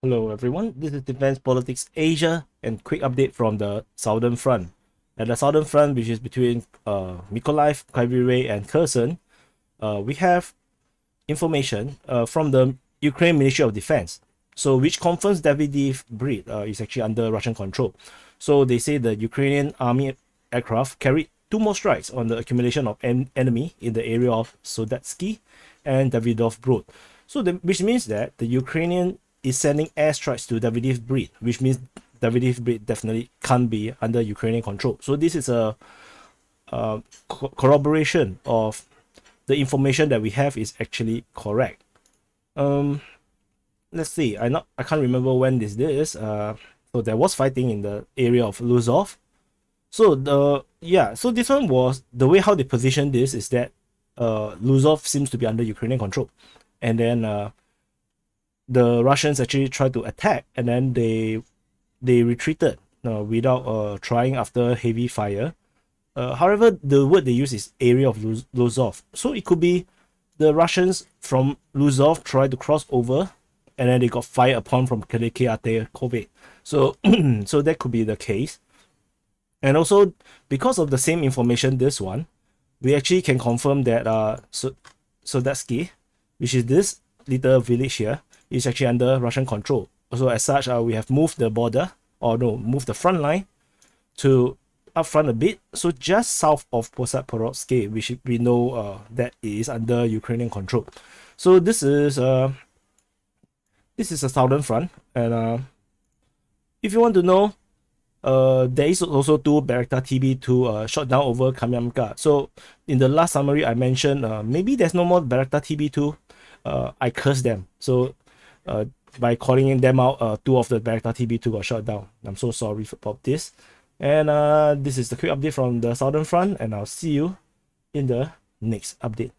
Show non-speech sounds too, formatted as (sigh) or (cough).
Hello everyone, this is Defense Politics Asia and quick update from the Southern Front. At the Southern Front, which is between uh, Mykolaiv, Kryvyi and Kherson, uh, we have information uh, from the Ukraine Ministry of Defense, so which confirms Davydiv Brid uh, is actually under Russian control. So they say the Ukrainian army aircraft carried two more strikes on the accumulation of en enemy in the area of Soldatske and Davidov Brod. So the, which means that the Ukrainian is sending airstrikes to Davydiv Brid, which means Davydiv Brid definitely can't be under Ukrainian control. So this is a, a co corroboration of the information that we have is actually correct. Um, let's see. I not I can't remember when this is. Uh, so there was fighting in the area of Luzov. So the yeah, so this one was the way how they position this is that uh Luzov seems to be under Ukrainian control, and then uh the Russians actually tried to attack and then they they retreated uh, without uh, trying after heavy fire. Uh, however, the word they use is area of Luz Luzov. So it could be the Russians from Luzov tried to cross over and then they got fired upon from Kalikiate So (clears throat) so that could be the case. And also because of the same information, this one, we actually can confirm that uh so Soldatske, which is this little village here, is actually under Russian control. So as such, uh, we have moved the border, or no, moved the front line to up front a bit. So just south of Posad Porotsky, which we know uh, that is under Ukrainian control. So this is uh, this is a southern front, and uh, if you want to know, uh, there is also two Bayraktar TB2 uh, shot down over Kamyamka. So in the last summary I mentioned, uh, maybe there's no more Bayraktar TB2. Uh, I curse them. So uh, by calling them out, uh, two of the Bayraktar TB2 got shot down. I'm so sorry about this. And uh, this is the quick update from the Southern Front, and I'll see you in the next update.